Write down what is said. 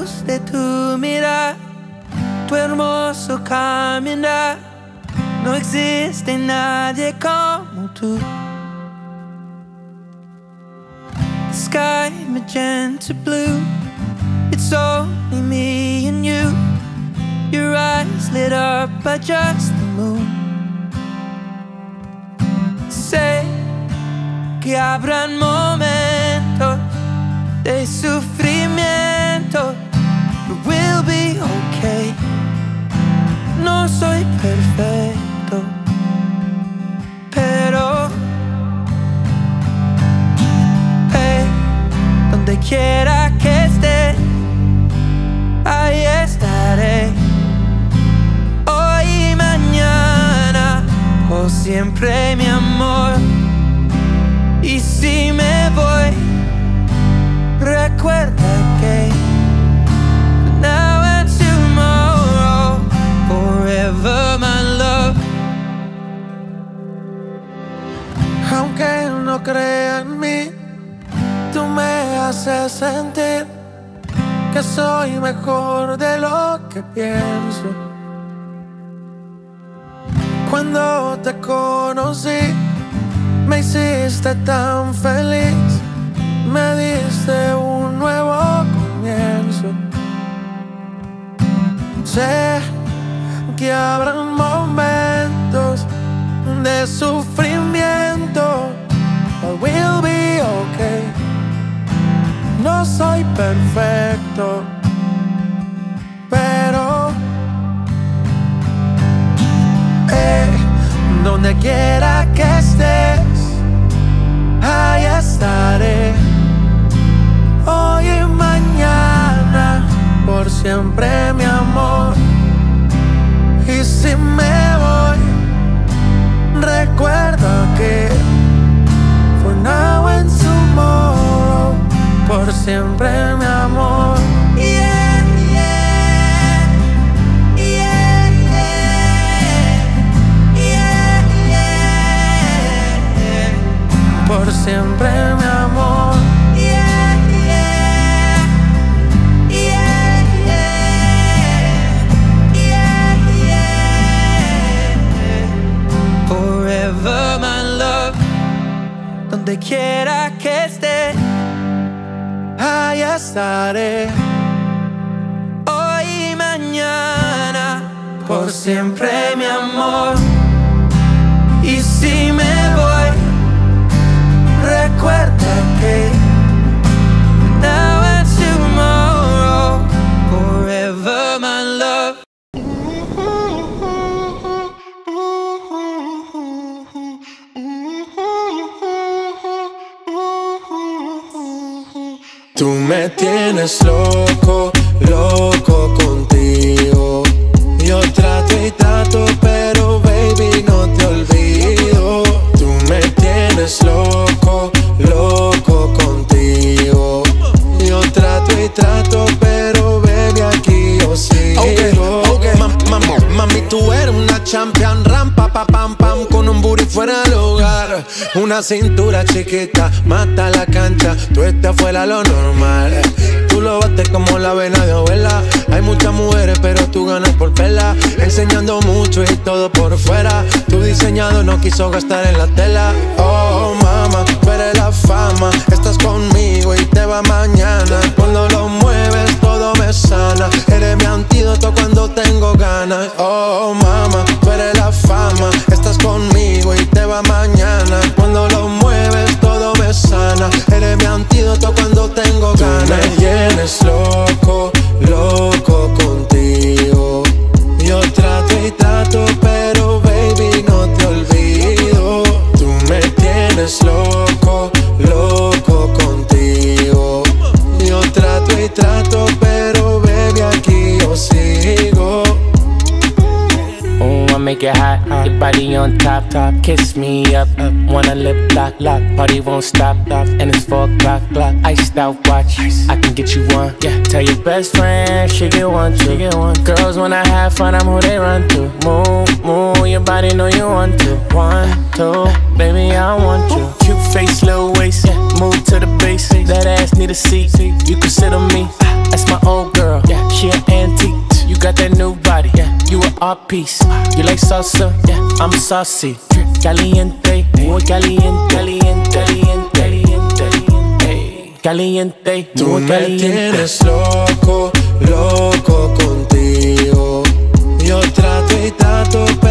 luz de tu mirar, tu hermoso caminar. No existe nadie como tú. Sky magenta blue, it's only me and you. Your eyes lit up by just the moon. Sé que habrán momentos de sufrimiento. We'll be okay. No soy perfecto, pero hey, donde quiera que esté, ahí estaré. Hoy y mañana, por siempre mi amor. Y si me voy, Aunque no crea en mí, tú me haces sentir que soy mejor de lo que pienso. Cuando te conocí, me hiciste tan feliz, me diste un nuevo comienzo. Sé que habrán momentos de sufrimiento, we'll be okay. No soy perfecto, pero eh, donde quiera que estés, siempre mi amor. Yeah, yeah, love, donde quiera que esté, Ahí estaré. hoy y mañana, por siempre mi amor. Y si me voy, Tú me tienes loco, loco contigo. Yo trato y trato, pero baby no te olvido. Tú me tienes loco, loco contigo. Yo trato y trato, pero baby aquí yo sigo. Mam- mam- Mami, tú eres una champion, rampa, pa, pam, pam, con un booty fuera del Una cintura chiquita, mata la cancha, tú estás fuera lo normal. Tú lo bates como la vena de abuela. Hay muchas mujeres, pero tú ganas por pela. Enseñando mucho y todo por fuera. Tu diseñado no quiso gastar en la tela. Oh, mama, tú la fama. Estás conmigo y te va mañana. Cuando lo mueves, todo me sana. Eres mi antídoto cuando tengo ganas. Oh, mama, loco, loco contigo. Yo trato y trato, pero baby no te olvido. Tú me tienes loco, loco contigo. Yo trato y trato, pero baby aquí yo sigo. Oh, I make it hot, your body on top, top. Kiss me up, up. Wanna lip lock, lock. Party won't stop, stop. And it's four o'clock, clock. Iced out watch, I can get you one. Yeah, tell your best friend she get one, she get one. Girls when I have fun, I'm who they run to. Move, move, your body know you want to. One, two, baby I want you. Cute face, little waist, yeah. Move to the base. That ass need a seat, you can sit on You like salsa? Yeah, I'm saucy. Caliente, muy caliente, caliente, caliente, caliente. Caliente, Tú me tienes loco, loco contigo. Yo trato y trato, pero